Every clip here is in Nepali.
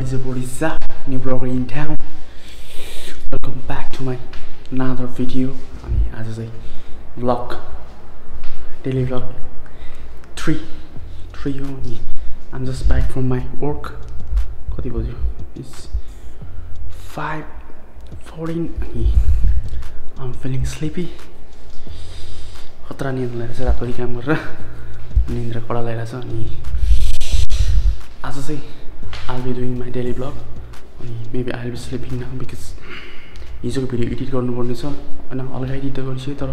What is up, what is up? New blogger in town. Welcome back to my another video. अनि आज चाहिँ vlog daily vlog three three हो अनि I'm just back from my work कति बज्यो इट्स फाइभ फोर्टिन अनि I'm feeling sleepy खतरा निन्द्रा रातभरि काम गरेर निन्द्रा कडा लगाइरहेको छ अनि आज चाहिँ I'll be doing my daily vlog अनि maybe I'll be sleeping now because हिजोको भिडियो एडिट गर्नुपर्ने छ होइन हल्का एडिट त गरिसकेँ तर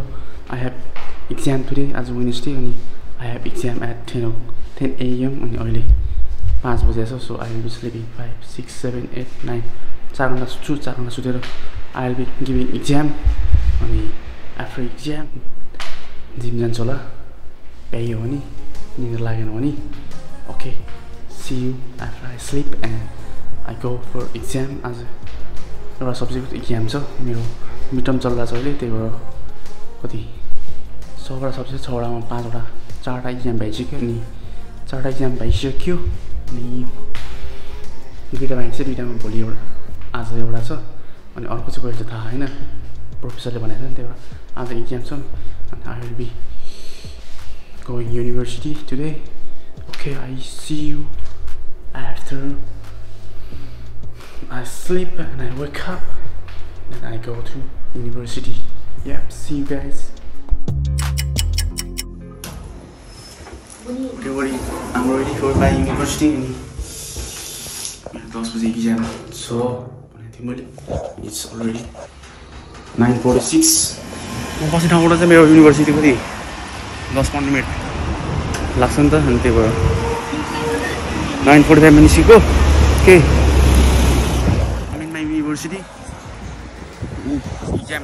आई हेभ इक्जाम टुडे आज वेनेसडे अनि I have exam at ten o ten AM अनि अहिले पाँच बजे छ so I will be sleeping five six seven eight nine चार घन्टा सुत्छु चार घन्टा सुतेर आई बी गिभिङ इक्जाम अनि आफ्टर इक्जाम जिम जान्छु होला भ्याइयो भने निन्द्रा लागेन भने okay see you after I sleep and I go for exam आज एउटा सब्जेक्टको इक्जाम छ मेरो मिड टर्म चलिरहेको छ अहिले त्यही भएर कति? छवटा सब्जेक्ट छवटामा पाँचवटा चारवटा इक्जाम भइसक्यो अनि चारवटा इक्जाम भइसक्यो अनि दुइटा चाहिँ दुइटामा भोलि एउटा आज एउटा छ अनि अर्को चाहिँ कहिले थाहा होइन। प्रोफेसरले भनेको छ नि त्यही भएर आज इक्जाम छ अनि I will be going university today okay I see you After I sleep and I wake up and I go to university. Yep, see you guys. Okay, what you, I'm ready for my university अनि मेरो दस बजी इक्जाम छ भनेको थिएँ मैले it's already nine forty six म बस्ने ठाउँबाट चाहिँ मेरो युनिभर्सिटी कति दस पन्ध्र मिनट लाग्छ नि त अनि त्यही भएर नाइन पर्थ मिसीको के? मिङमा युनिभर्सिटी इक्जाम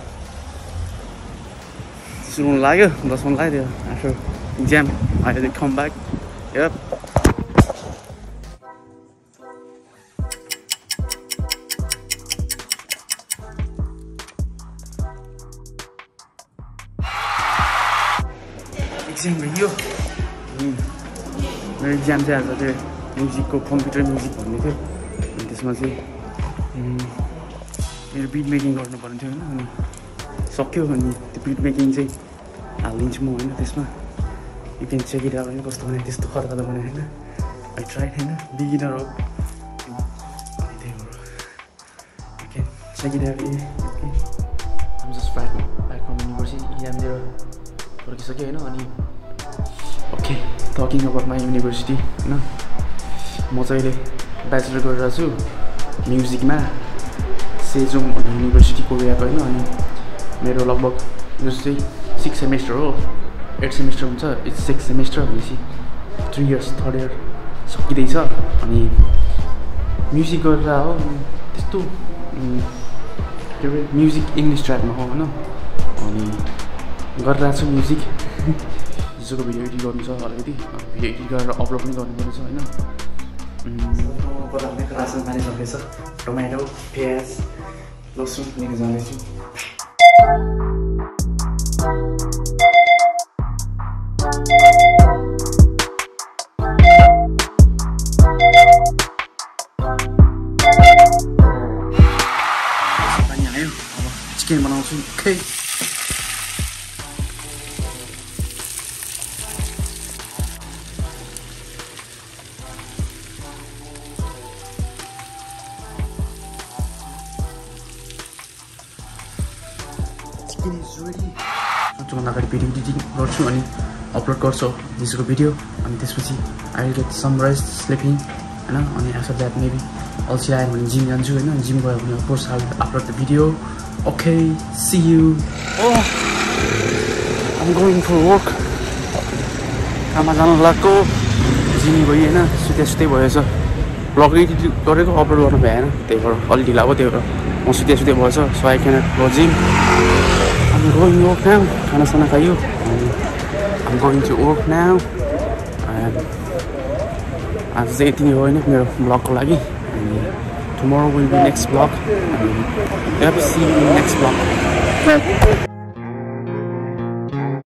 सुरुमा लाग्यो दस मन लाग्यो त्यो आफू इक्जाम आयोदेखि ठम्बा हेरियो इक्जाम चाहिँ हाल्छ म्युजिकको कम्प्युटर म्युजिक भन्ने थियो। अनि त्यसमा चाहिँ मेरो बिट मेकिङ गर्नुपर्ने थियो होइन अनि सक्यो। अनि त्यो बिट मेकिङ चाहिँ हालिदिन्छु म होइन त्यसमा। यु क्यान चेक इट कस्तो बनायो त्यस्तो खर्का त बनायो होइन। आई ट्राई होइन बिगिनर हो अनि त्यही you can check it um just back back from university exam दिएर फर्किसकेँ होइन अनि okay talking about my university होइन। म चाहिँ अहिले ब्याचलर गरिरहेको छु म्युजिकमा सेजोङ युनिभर्सिटी कोरियाको होइन अनि मेरो लगभग यो चाहिँ सिक्स सेमेस्टर हो। एट सेमेस्टर हुन्छ इट्स सिक्स सेमेस्टर भनेपछि थ्री इयर्स थर्ड इयर सकिँदैछ। अनि म्युजिक गरेर हो त्यस्तो के अरे म्युजिक इङ्ग्लिस ट्र्याकमा हो होइन। अनि गरिरहेको छु म्युजिक। हिजोको भिडियो एडिट गर्नु छ अलिकति भिडियो एडिट गरेर अपलोड पनि गर्नुपर्ने छ होइन। बनाउने रासन पानी सकेछ टोमेटो प्याज लसुन लिएर जाँदैछु पानी आयो अब चिकन बनाउँछु खै त्योभन्दा अगाडि भिडियो एडिटिङ गर्छु अनि अपलोड गर्छु हिजोको भिडियो अनि त्यसपछि I get some rest sleeping होइन? अनि आफ्टर द्याट मेबी अल्छी आयो भने जिम जान्छु होइन? जिम गयो भने of course I upload the video okay see you um going for work काममा जानु लाग्यो जिम गयो होइन? सुते सुत्दै भएछ। ब्लग एडिट गरेको अपलोड गर्नु भएन त्यही भएर अलिक ढिला भयो त्यही भएर म सुते सुते भएछ। So I can gym I'm going to work now. Anasana kayo? Um, I'm going to work now. I'm the eating yun, mayroon vlog ko lagi. tomorrow will be next vlog. Yep, see you in next vlog.